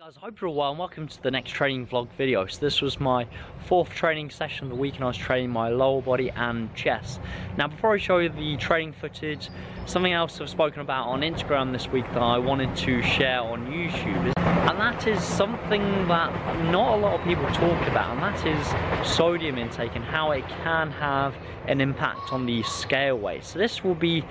guys, I hope you're all well and welcome to the next training vlog video. So this was my fourth training session of the week and I was training my lower body and chest. Now before I show you the training footage, something else I've spoken about on Instagram this week that I wanted to share on YouTube and that is something that not a lot of people talk about and that is sodium intake and how it can have an impact on the scale weight. So this will be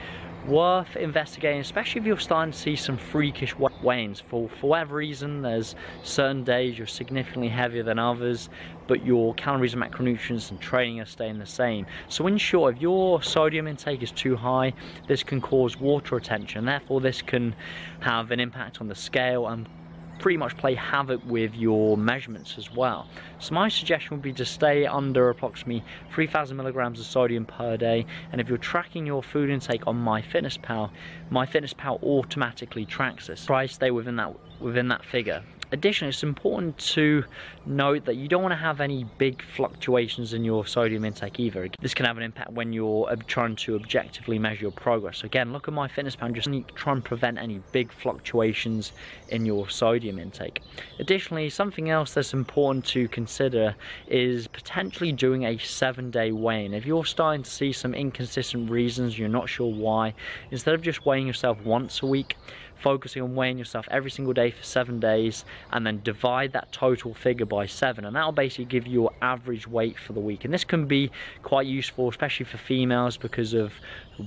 worth investigating, especially if you're starting to see some freakish wanes. For, for whatever reason, there's certain days you're significantly heavier than others, but your calories and macronutrients and training are staying the same. So in short, if your sodium intake is too high, this can cause water retention. Therefore, this can have an impact on the scale and pretty much play havoc with your measurements as well. So my suggestion would be to stay under approximately 3000 milligrams of sodium per day and if you're tracking your food intake on MyFitnessPal, MyFitnessPal automatically tracks this. Try to stay within that within that figure. Additionally, it's important to note that you don't want to have any big fluctuations in your sodium intake either. This can have an impact when you're uh, trying to objectively measure your progress. Again, look at MyFitnessPal, just try and prevent any big fluctuations in your sodium intake. Additionally, something else that's important to consider is potentially doing a seven day weigh-in. If you're starting to see some inconsistent reasons, you're not sure why, instead of just weighing yourself once a week, focusing on weighing yourself every single day for seven days and then divide that total figure by seven. And that'll basically give you your average weight for the week. And this can be quite useful especially for females because of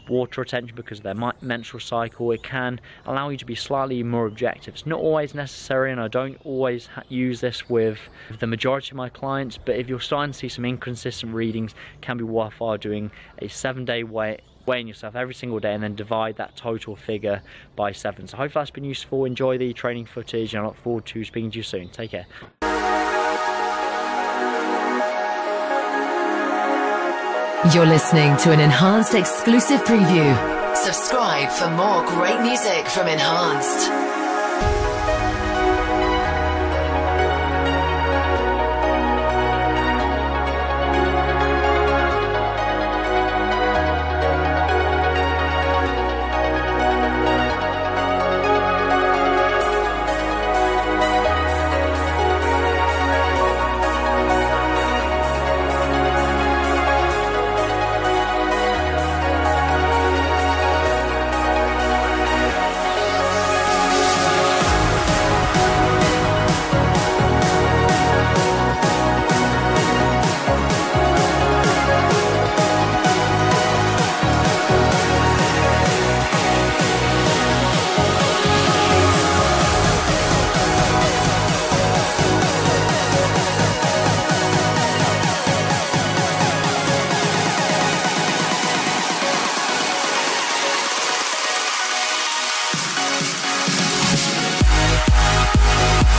water retention because of their menstrual cycle. It can allow you to be slightly more objective. It's not always necessary and I don't always use this with the majority of my clients but if you're starting to see some inconsistent readings can be worthwhile doing a seven day weight weighing yourself every single day and then divide that total figure by seven. So hopefully that's been useful. Enjoy the training footage and I look forward to speaking to you soon. Take care. You're listening to an enhanced exclusive preview. Subscribe for more great music from Enhanced.